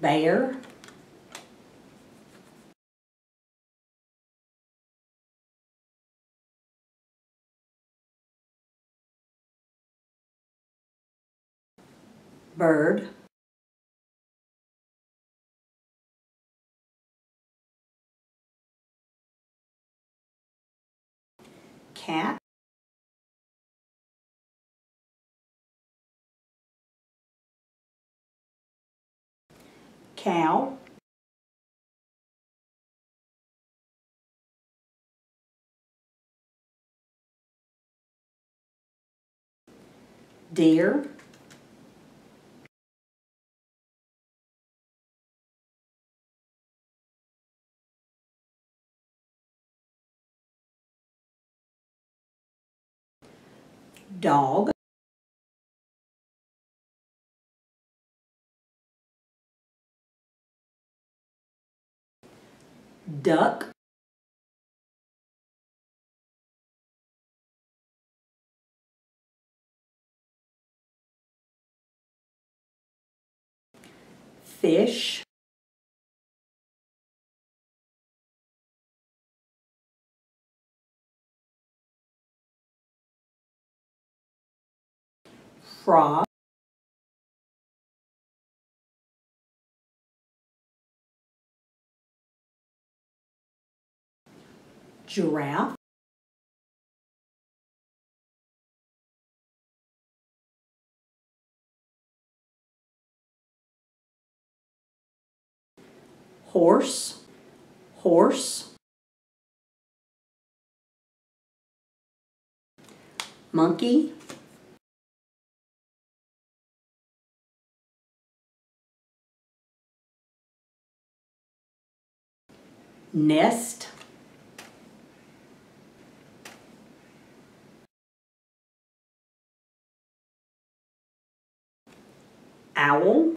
bear, bird, cat, cow, deer, dog, duck, fish, frog, giraffe, horse, horse, monkey, nest, owl,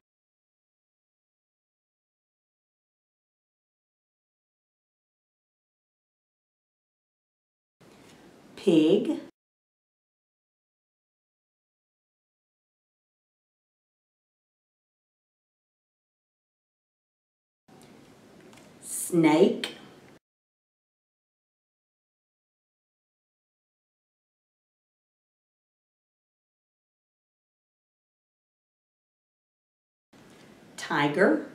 pig, snake, tiger,